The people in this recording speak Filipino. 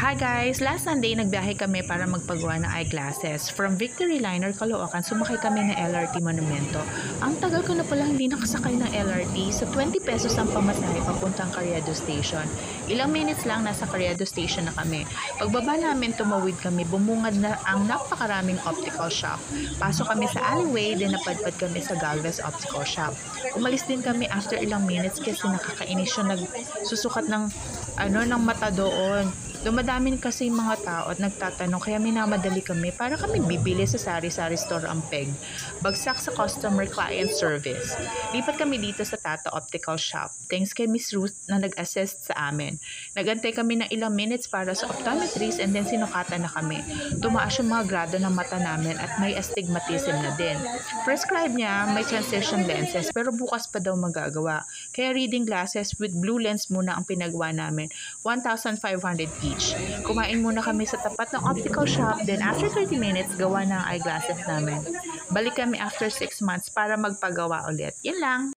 Hi guys! Last Sunday, nagbiyahe kami para magpagawa ng eyeglasses. From Victory Liner, Caloocan, sumakay kami ng LRT Monumento. Ang tagal ko na pala hindi nakasakay ng LRT. Sa 20 pesos ang pamasahe papuntang Carriedo Station. Ilang minutes lang nasa Carriedo Station na kami. Pagbaba namin, tumawid kami. Bumungad na ang napakaraming optical shop. Pasok kami sa alleyway, then napadpad kami sa Galvez Optical Shop. Umalis din kami after ilang minutes kasi nakakainis siya nagsusukat ng ano ng mata doon. Dumadami kasi yung mga tao at nagtatanong kaya minamadali kami para kami bibili sa sari-sari store ang peg. Bagsak sa customer client service. Lipat kami dito sa Tata Optical Shop. Thanks kay Miss Ruth na nag-assist sa amin. Nagantay kami ng ilang minutes para sa optometrist and then sinukatan na kami. Tumaas yung mga grado ng mata namin at may astigmatism na din. Prescribe niya may transition lenses pero bukas pa daw magagawa. Kaya reading glasses with blue lens muna ang pinagawa namin. 1,500 each. Kumain muna kami sa tapat ng optical shop then after 30 minutes gawa na ang eyeglasses namin. Balik kami after 6 months para magpagawa ulit. Yan lang.